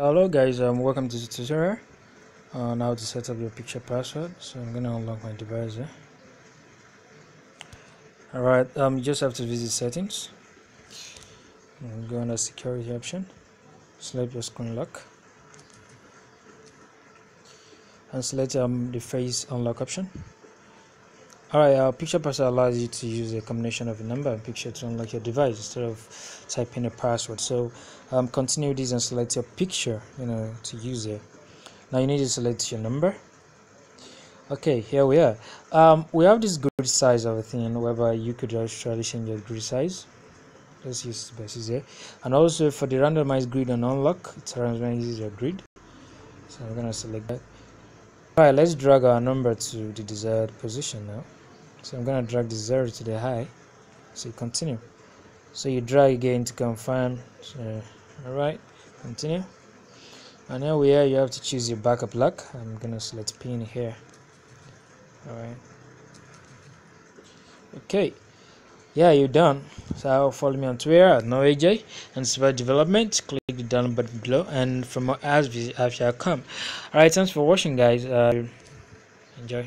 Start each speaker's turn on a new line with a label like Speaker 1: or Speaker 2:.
Speaker 1: hello guys. Um welcome to the tutorial uh, now to set up your picture password. So i'm gonna unlock my device here all right um you just have to visit settings and go under security option select your screen lock and select um the face unlock option Alright, our picture password allows you to use a combination of a number and picture to unlock your device instead of typing a password. So um, continue this and select your picture, you know, to use it. Now you need to select your number. Okay, here we are. Um, we have this grid size of a thing whereby you could actually change your grid size. Let's use basis here. And also for the randomized grid and unlock, it randomizes your grid. So I'm gonna select that. Alright, let's drag our number to the desired position now. So I'm gonna drag the zero to the high. So you continue. So you drag again to confirm. So, all right continue. And now we are you have to choose your backup lock. I'm gonna select pin here. All right okay. Yeah you're done so follow me on twitter at noaj and support development. Click the download button below and for more as visit all right thanks for watching guys. Uh, enjoy